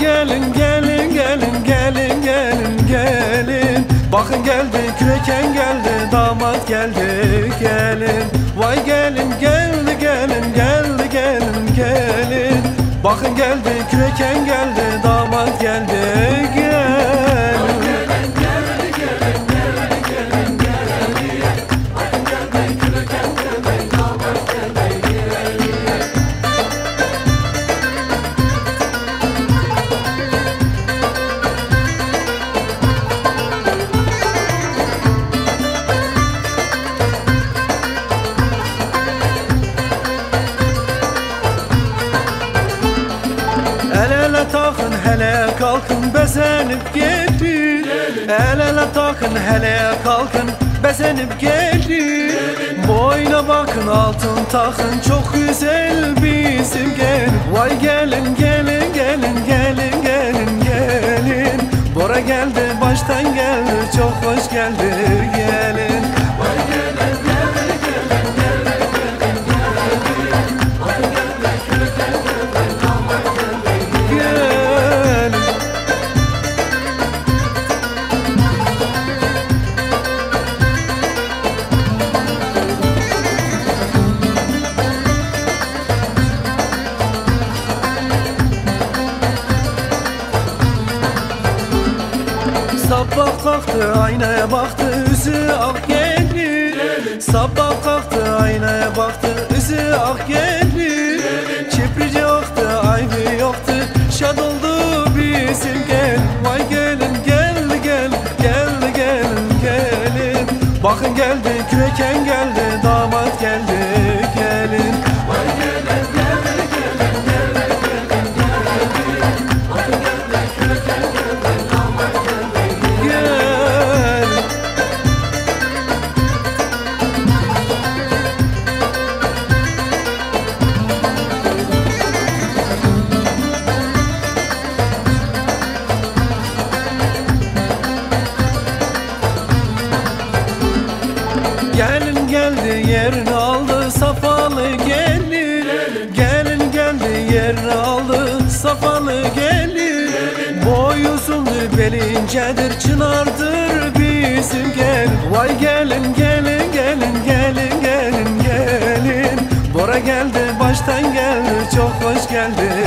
Gelin gelin gelin gelin gelin gelin. Bakın geldi küreken geldi damat geldi gelin. Vay gelin geldi gelin El ele takın hele kalkın bezenip gelin El ele takın hele kalkın bezenip gelin Boyna bakın altın takın çok güzel bizim gelin. Vay gelin gelin gelin gelin gelin gelin. Bora geldi baştan geldi çok hoş geldi gelin. Gelin kalktı aynaya baktı yüzü ak geldi Sabah kalktı aynaya baktı yüzü ak geldi Çeprici yoktu ayvı yoktu Şad oldu bizim gel. Vay gelin gel gel gel gelin gelin. Bakın geldi küreken geldi damat geldi Gelin geldi yerini aldı safalı gelin Gelin geldi yerini aldı safalı gelin Boy uzundur beli incedir çınardır bizim gel Vay gelin gelin gelin gelin gelin gelin. Bora geldi baştan geldi çok hoş geldi